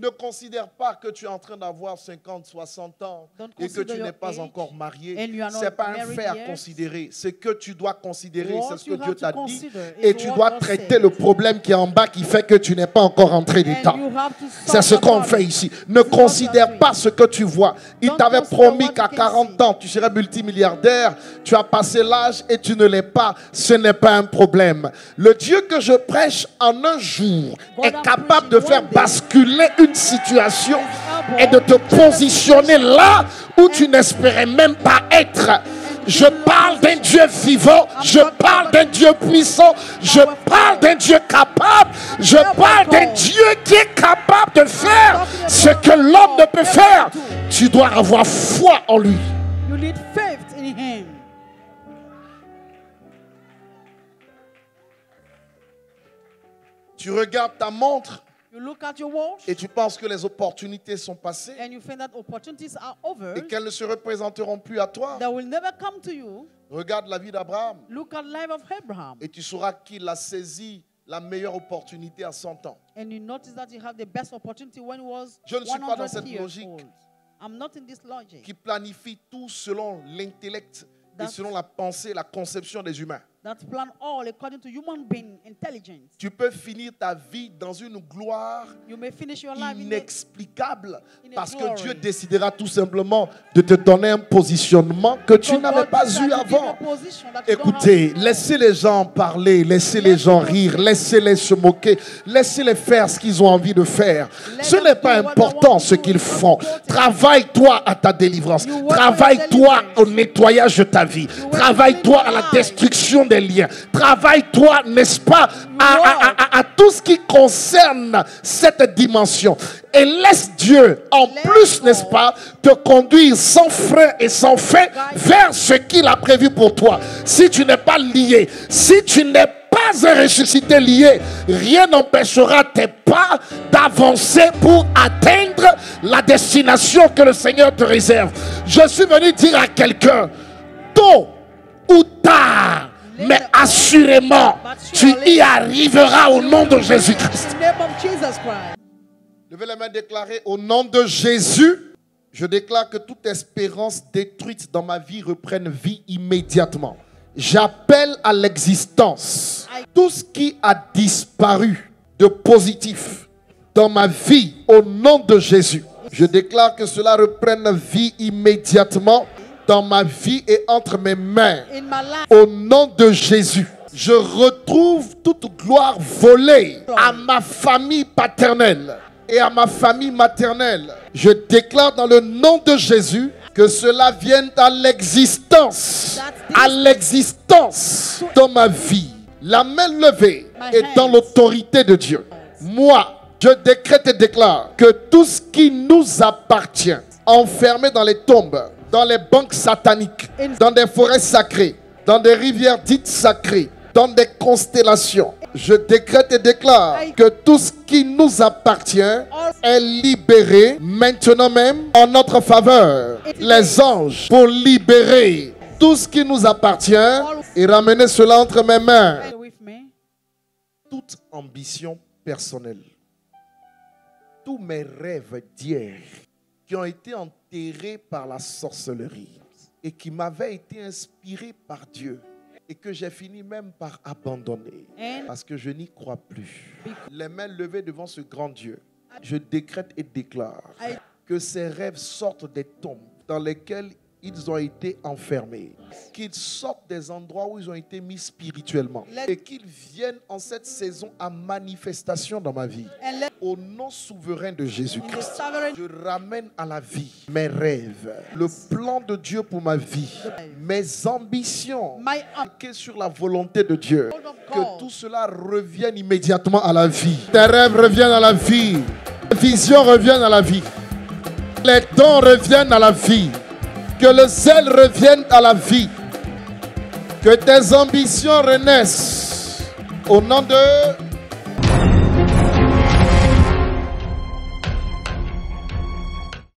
Ne considère pas que tu es en train d'avoir 50, 60 ans Don't et que tu n'es pas encore marié. Ce n'est pas un fait à considérer. Ce que tu dois considérer, c'est ce que Dieu t'a dit. Et tu dois traiter le problème qui est en bas qui fait que tu n'es pas encore entré d'état. C'est ce qu'on fait ici. Ne considère pas ce que tu vois. Il t'avait promis qu'à you can 40 see. ans, tu serais multimilliardaire. Tu as passé l'âge et tu ne l'es pas. Ce n'est pas un problème. Le Dieu que je prêche en un jour est capable de faire basculer une situation et de te positionner là où tu n'espérais même pas être. Je parle d'un Dieu vivant, je parle d'un Dieu puissant, je parle d'un Dieu capable, je parle d'un Dieu qui est capable de faire ce que l'homme ne peut faire. Tu dois avoir foi en lui. Tu regardes ta montre You look at your watch et tu penses que les opportunités sont passées and you find that opportunities are over. et qu'elles ne se représenteront plus à toi. That will never come to you. Regarde la vie d'Abraham Look at life of Abraham. et tu sauras qu'il a saisi la meilleure opportunité à 100 ans. And you notice that you have the best opportunity when he was Je ne suis pas dans 100 cette years logique. old. I'm not in this logic. qui planifie tout selon l'intellect et selon la pensée, la conception des humains. That plan all according to human being intelligence. Tu peux finir ta vie dans une gloire You may finish your life in the, inexplicable in a parce que. Dieu décidera tout simplement de te donner un positionnement que tu n'avais pas eu avant. Écoutez, laissez les gens parler, laissez les gens rire, laissez-les se moquer, laissez-les faire ce qu'ils ont envie de faire. Ce n'est pas important ce qu'ils font. Travaille-toi à ta délivrance. Travaille-toi au nettoyage de ta vie. Travaille-toi à la destruction des liens. Travaille-toi, n'est-ce pas, à, à- à- à tout ce qui concerne cette dimension. Et laisse Dieu, en plus, n'est-ce pas, te conduire sans frein et sans fin vers ce qu'il a prévu pour toi. Si tu n'es pas lié, si tu n'es pas un ressuscité lié, rien n'empêchera tes pas d'avancer pour atteindre la destination que le Seigneur te réserve. Je suis venu dire à quelqu'un, tôt assurément, tu y arriveras au nom de Jésus-Christ. In the name of Jesus Christ. Levez les mains déclarées au nom de Jésus. Je déclare que toute espérance détruite dans ma vie reprenne vie immédiatement. J'appelle à l'existence tout ce qui a disparu de positif dans ma vie au nom de Jésus. Je déclare que cela reprenne vie immédiatement dans ma vie et entre mes mains In my life. au nom de Jésus. Je retrouve toute gloire volée à ma famille paternelle et à ma famille maternelle. Je déclare dans le nom de Jésus que cela vienne à l'existence, à l'existence dans ma vie. La main levée est dans l'autorité de Dieu. Moi, je décrète et déclare que tout ce qui nous appartient, enfermé dans les tombes, dans les banques sataniques, dans des forêts sacrées, dans des rivières dites sacrées, dans des constellations, je décrète et déclare que tout ce qui nous appartient est libéré maintenant même en notre faveur. Les anges pour libérer tout ce qui nous appartient et ramener cela entre mes mains. Toute ambition personnelle, tous mes rêves d'hier qui ont été enterrés par la sorcellerie et qui m'avaient été inspirés par Dieu et que j'ai fini même par abandonner And parce que je n'y crois plus. Les mains levées devant ce grand Dieu, je décrète et déclare que ces rêves sortent des tombes dans lesquelles ils ont été enfermés, qu'ils sortent des endroits où ils ont été mis spirituellement et qu'ils viennent en cette saison à manifestation dans ma vie. Au nom souverain de Jésus-Christ, je ramène à la vie mes rêves, le plan de Dieu pour ma vie, mes ambitions, marquées sur la volonté de Dieu. Que tout cela revienne immédiatement à la vie. Tes rêves reviennent à la vie. Tes visions reviennent à la vie. Les dons reviennent à la vie. Que le zèle revienne à la vie. Que tes ambitions renaissent. Au nom de